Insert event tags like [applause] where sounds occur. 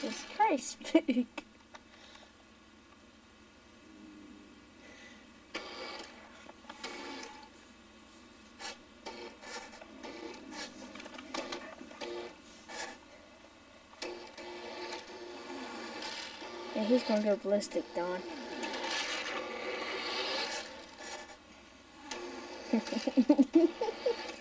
Jesus Christ, [laughs] big. Yeah, he's gonna go ballistic, Don. [laughs]